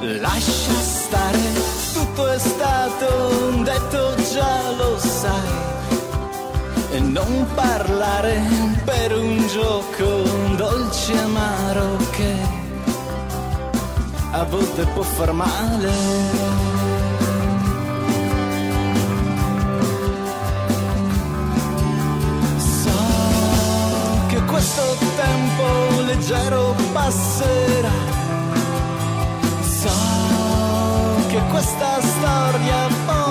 lascia stare, tutto è stato detto, già lo sai. E non parlare per un gioco dolce amaro che a volte può far male. So che questo tempo leggero passerà. esta storia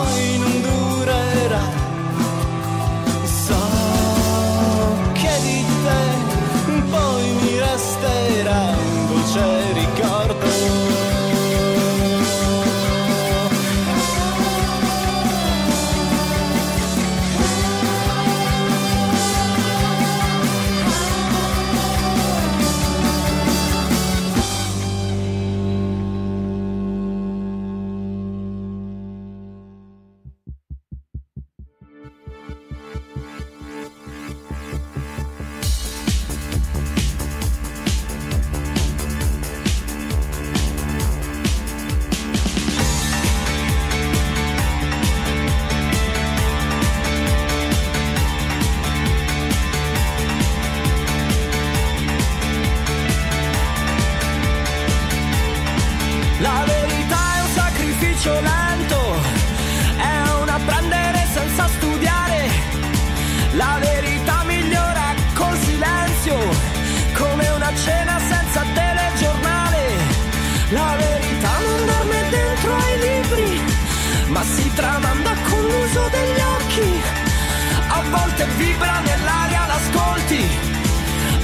vibra nell'aria, l'ascolti,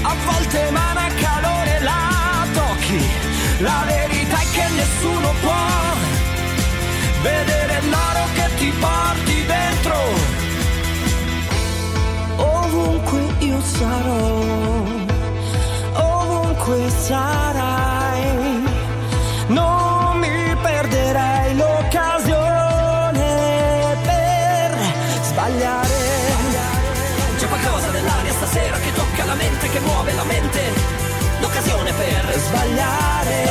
a volte emana calore, la tocchi. La verità è che nessuno può vedere l'oro che ti porti dentro. Ovunque io sarò, ovunque sarai, non mi perderei l'occasione per sbagliare. Stasera che tocca la mente, che muove la mente. L'occasione per Sbagliare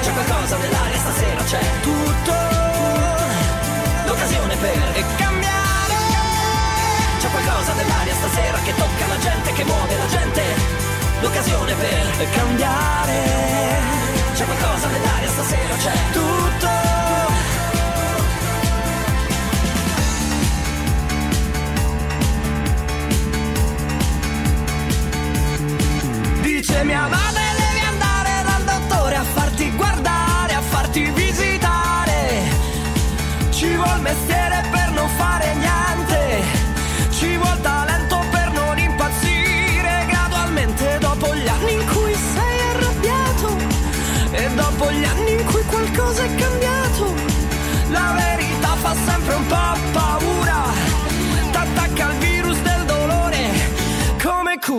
C'è qualcosa nell'aria stasera, c'è tutto l'occasione per cambiare. C'è qualcosa nell'aria stasera che tocca la gente, che muove la gente. L'occasione per cambiare C'è qualcosa nell'aria stasera, c'è tutto.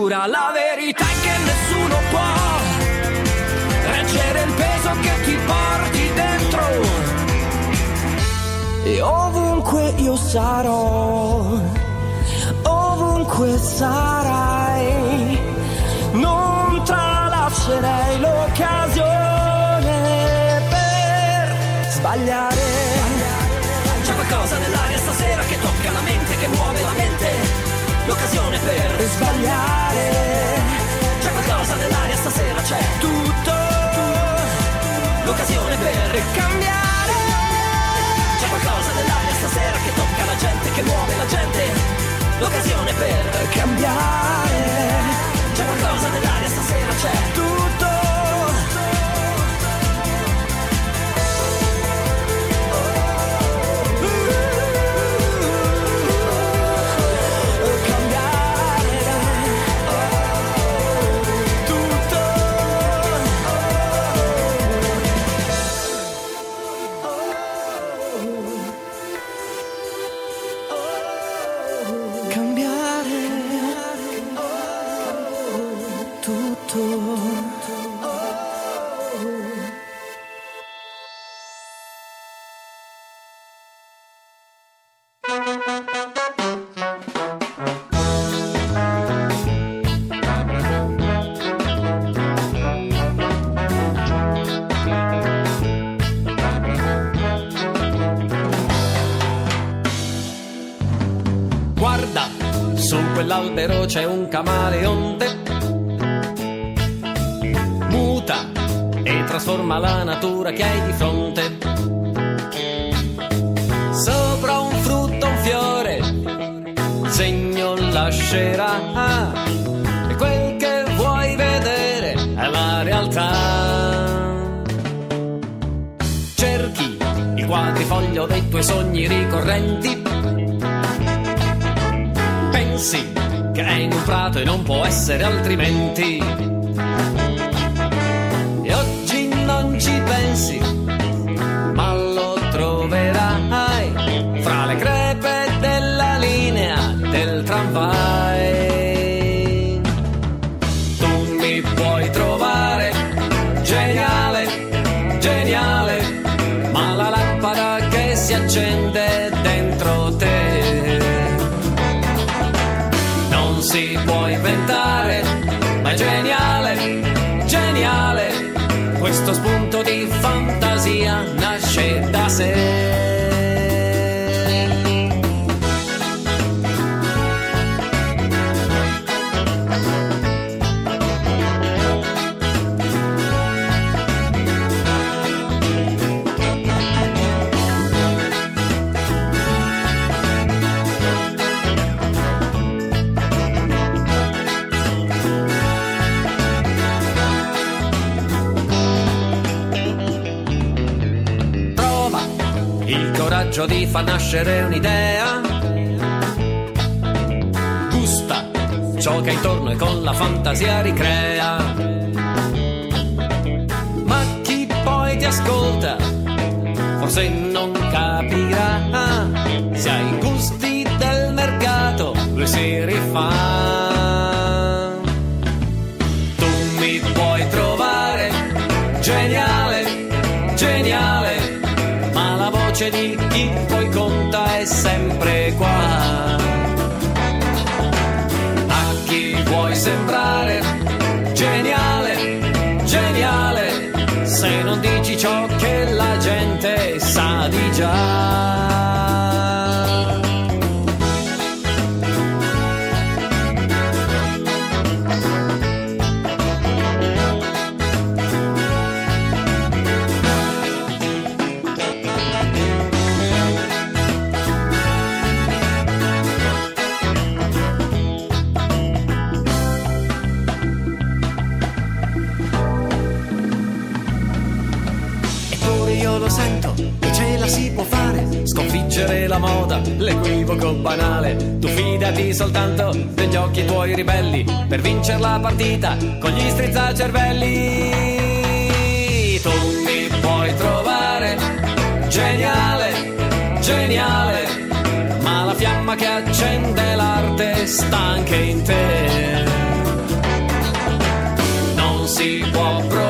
Cura. La verità è che nessuno può reggere il peso che ti porti dentro. E ovunque io sarò, ovunque sarai, non tralascerei l'occasione per sbagliare. C'è qualcosa nell'aria stasera che tocca la mente, che muove la mente. L'occasione per sbagliare che muove la gente. L'occasione per cambiare C'è qualcosa nell'aria stasera, c'è tutto Guarda, su quell'albero c'è un camaleonte trasforma la natura che hai di fronte. Sopra un frutto, un fiore, segno lascerà. E quel che vuoi vedere è la realtà. Cerchi il quadrifoglio dei tuoi sogni ricorrenti. Pensi che è in un prato e non può essere altrimenti. Può inventare, ma è geniale, geniale. Questo spunto di fantasia coraggio di far nascere un'idea. Gusta ciò che intorno e con la fantasia ricrea. Ma chi poi ti ascolta forse non capirà se ai gusti del mercato lui si rifà. Voce di chi poi conta è sempre qua. A chi vuoi sembrare geniale, geniale, se non dici ciò che la io lo sento che ce la si può fare. Sconfiggere la moda, l'equivoco banale. Tu fidati soltanto degli occhi tuoi ribelli per vincere la partita con gli strizzacervelli. Tu mi puoi trovare geniale, geniale. Ma la fiamma che accende l'arte sta anche in te non si può provare,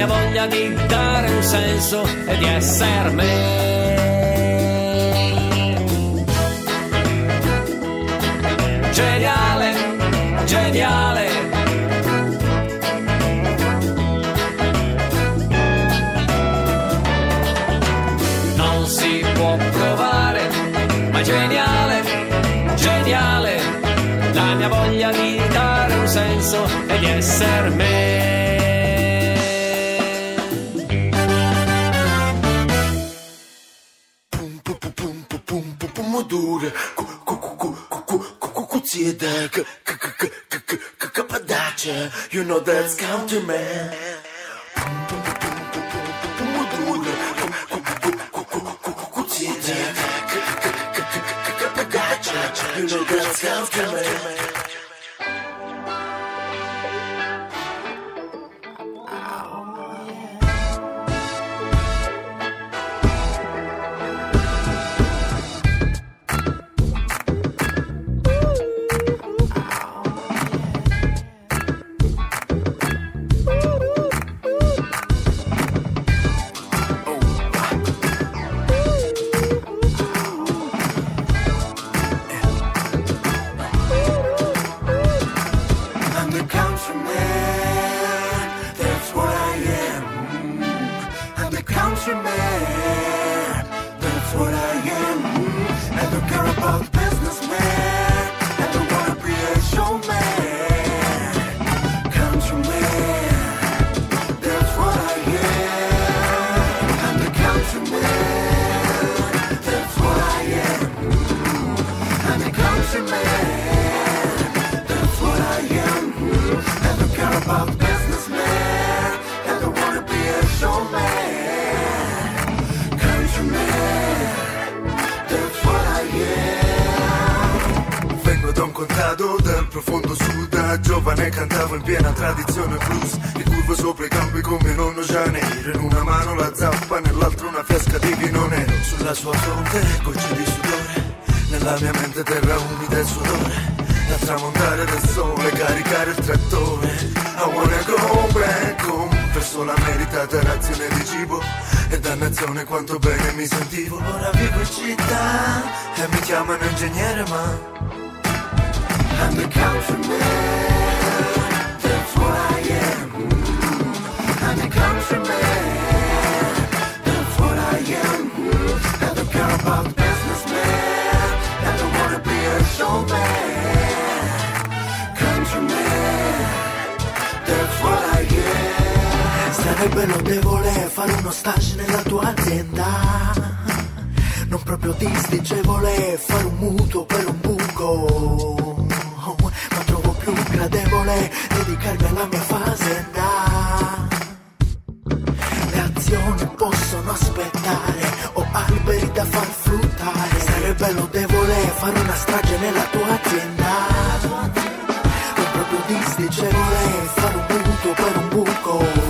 mia voglia di dare un senso e di essere me. Geniale, geniale. Non si può provare, ma geniale, geniale, la mia voglia di dare un senso e di essere me. You know that's country man. You know that's country man. Profondo sud, da giovane cantavo in piena tradizione blues. Mi curvo sopra i campi con mio nonno Janeiro, in una mano la zappa, nell'altra una fiasca di vino nero. Sulla sua fronte gocce di sudore, nella mia mente terra umida e sudore. Da tramontare del sole, caricare il trattore. I wanna go back home. Verso la meritata razione di cibo e dannazione quanto bene mi sentivo. Ora vivo in città e mi chiamano ingegnere ma Sarebbe lodevole fare uno stage nella tua azienda. Non proprio disdicevole fare un mutuo dedicarmi alla mia fazenda. Le azioni possono aspettare, ho alberi da far fruttare. Sarebbe lodevole fare una strage nella tua azienda. Non proprio disdicevole fare un mutuo per un buco.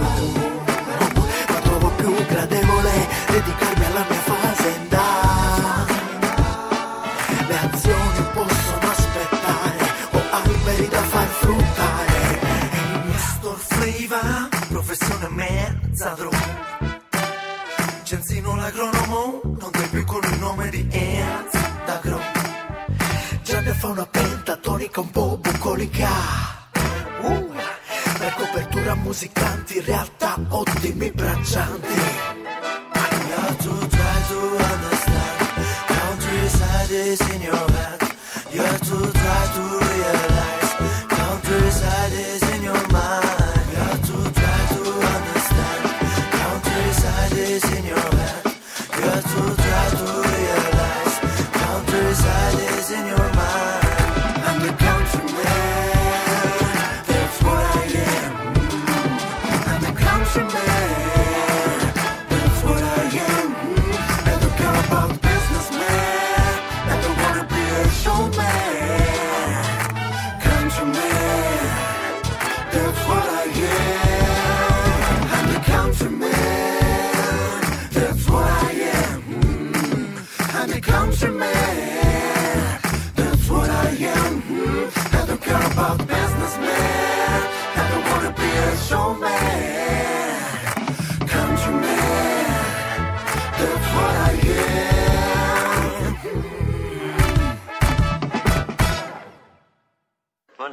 Droga. Genzino l'agronomo, non dai più con il nome di Enz d'Agro. Ne fa una pentatonica un po' bucolica. Uh, per copertura musicanti, in realtà ottimi braccianti. You have to try to understand. Countryside is in your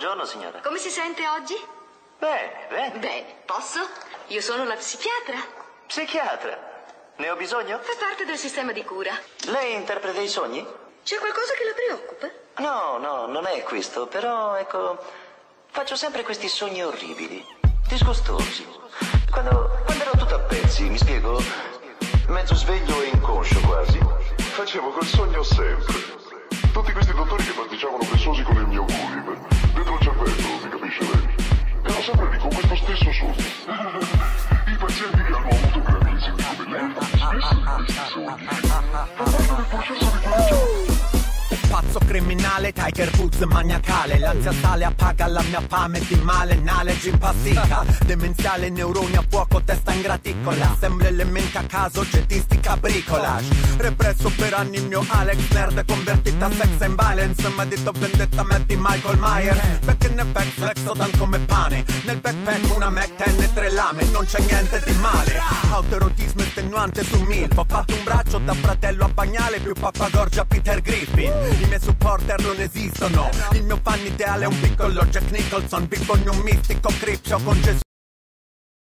Buongiorno signora. Come si sente oggi? Bene, bene. Bene, posso? Io sono la psichiatra. Psichiatra. Ne ho bisogno? Fa parte del sistema di cura. Lei interpreta i sogni? C'è qualcosa che la preoccupa? No, no, non è questo, però ecco, faccio sempre questi sogni orribili, disgustosi. Quando, quando ero tutto a pezzi, mi spiego, mezzo sveglio e inconscio quasi. Facevo quel sogno sempre. Tutti questi dottori che pasticciavano pressosi con il mio gulliver. Dentro il cervello, mi capisce lei? Ero sempre lì con questo stesso sogno. I pazienti che hanno avuto gravi esempi bellezza, spesso in questi sogni. Parlando del processo di guarigione. Pazzo criminale, Tiger Woods maniacale. L'ansia sale, appaga la mia fame di male Knowledge impastica Demenziale, neuroni a fuoco, testa in graticola. Sembra elementi a caso, gettistica, bricolage Represso per anni il mio Alex Nerd convertita a sex and violence. Ma detto vendetta, metti Michael Myers. Perché in effect flexo dan come pane. Nel backpack una Mac 10 e tre lame. Non c'è niente di male. Autoerotismo estenuante su MILF Ho fatto un braccio da fratello a bagnale Più pappagorgia Peter Griffin i miei supporter non esistono. Il mio fan ideale è un piccolo Jack Nicholson in un mistico cripsio con Gesù